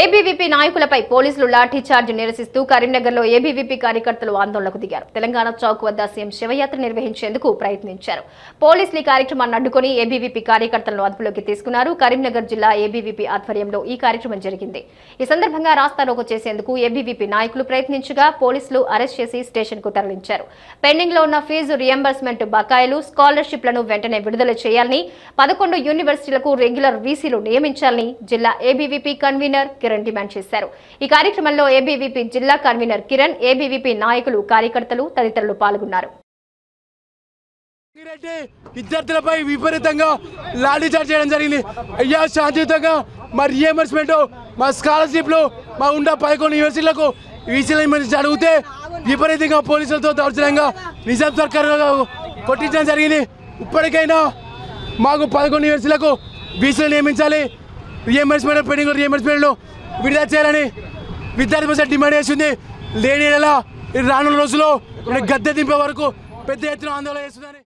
ABVP నాయకులపై పోలీసులు lathi charge నిరసిస్తూ కరీంనగర్లో ఏబీవీపీ కార్యకర్తలు ఆందోళనకు దిగారు. తెలంగాణ చౌక్ వద్ద సీఎం శివయాత్ర నిర్వహించేందుకు ప్రయత్నించారు. పోలీసులు ఈ కార్యక్రమాన్ని అడ్డుకొని ఏబీవీపీ కార్యకర్తలను అదుపులోకి తీసుకున్నారు. కరీంనగర్ జిల్లా ఏబీవీపీ ఆధ్వర్యంలో ఈ కార్యక్రమం జరిగింది. ఈ సందర్భంగా రాస్తారోకో చేసేందుకు ఏబీవీపీ నాయకులు ప్రయత్నించగా పోలీసులు అరెస్ట్ చేసి స్టేషన్కు తరలించారు. పెండింగ్లో ఉన్న ఫీజు రియంబర్స్మెంట్ బకాయిలు స్కాలర్షిప్లను వెంటనే విడుదల చేయాలని పదకొండు యూనివర్సిటీలకు రెగ్యులర్ వీసీలు నియమించాలని జిల్లా ఏబీవీపీ కన్వీనర్ కిరణ్ డిమాండ్ చేశారు. ఈ కార్యక్రమంలో ఏబీవీపీ జిల్లా కన్వీనర్ కిరణ్ ఏబీవీపీ నాయకులు కార్యకర్తలు తదితరులు పాల్గొన్నారు. రెడ్డి విద్యార్థులపై విపరీతంగా లాఠీ చార్జ్ చేయడం జరిగింది. అయ్యా శాంతియుతంగా మా రియంబర్స్మెంట్ మా స్కాలర్షిప్లు మా ఉన్న పదకొండు యూనివర్సిటీలకు వీసీల అడిగితే విపరీతంగా పోలీసులతో దౌర్జన్యంగా నిజాం సర్కార్ కొట్టించడం జరిగింది. ఇప్పటికైనా మాకు పదకొండు యూనివర్సిటీలకు వీసీలు నియమించాలి. రియంబర్స్మెంట్ పెండింగ్ రియంబర్స్మెంట్లు విడుదల చేయాలని విద్యార్థి పరిషత్ డిమాండ్ చేసింది. లేని నెల రానున్న రోజుల్లో గద్దె దింపే వరకు పెద్ద ఎత్తున ఆందోళన చేస్తుందని